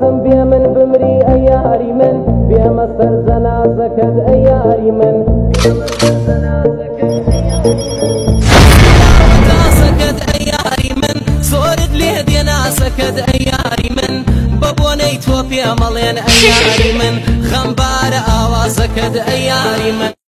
سم بیا من بمری ئە یاری من بێمە ما زەنازەکەت ئە یاری من تاسەکەت ئەیاری من زۆرت لێ دێناسەکەت من بە بۆنەی تۆ پێمەڵێن من خەمبارە ئاوازەکەت اياري من